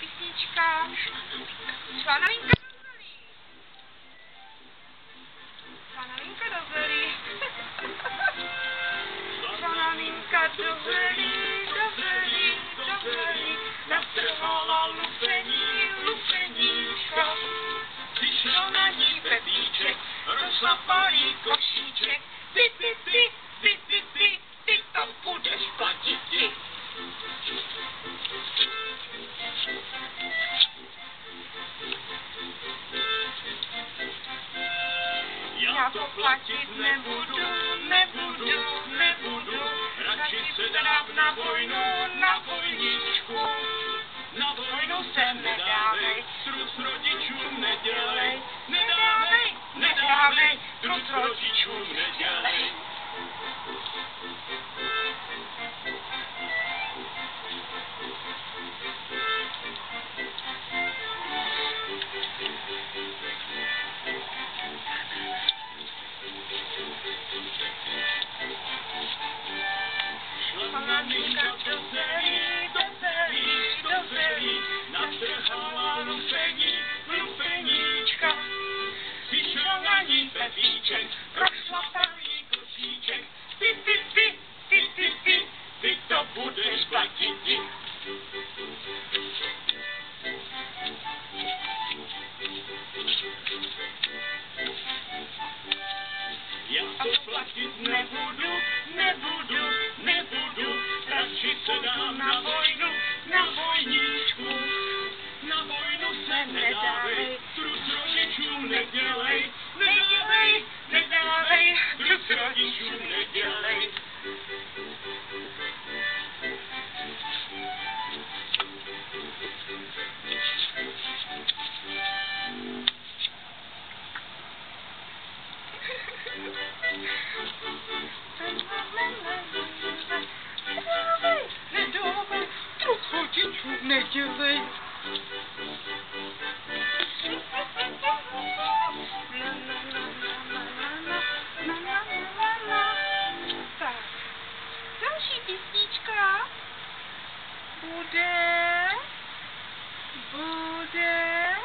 písnička. Šla novinka do zelí. Šla novinka do zelí. Šla novinka do zelí, do zelí, do zelí. Natrhala lupení, lupeníčka. Přišel na ní Pepíček, rozlapalý košíček. Ty, ty, ty, Parfois pratique, mais boudou, mais boudou, mais boudou. La chiste de la. América, eu serei na. Tak, další písnička bude, bude,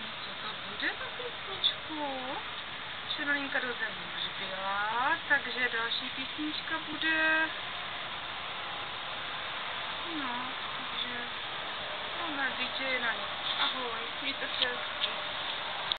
no co to bude za písničku? Černolinka do zemí už byla, takže další písnička bude, no, takže, no, DJ na ně. Ahoj, mějte se.